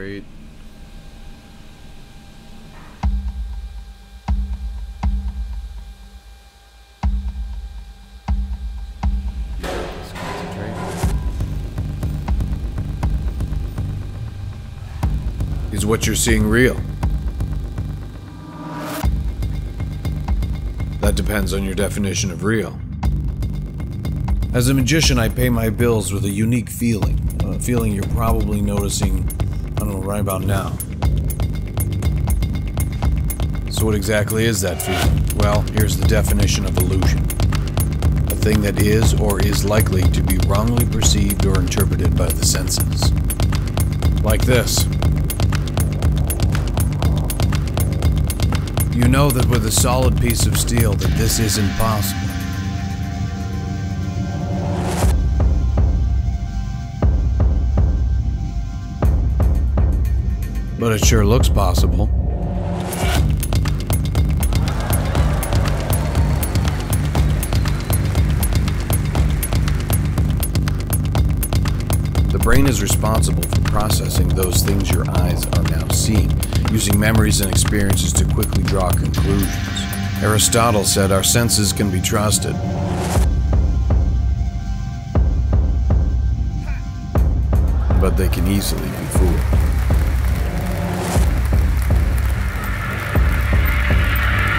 Great. Is what you're seeing real? That depends on your definition of real. As a magician, I pay my bills with a unique feeling. A feeling you're probably noticing, I don't know, right about now. So, what exactly is that feeling? Well, here's the definition of illusion a thing that is or is likely to be wrongly perceived or interpreted by the senses. Like this. You know that with a solid piece of steel that this isn't possible. But it sure looks possible. The brain is responsible for processing those things your eyes are now seeing, using memories and experiences to quickly draw conclusions. Aristotle said our senses can be trusted. But they can easily be fooled.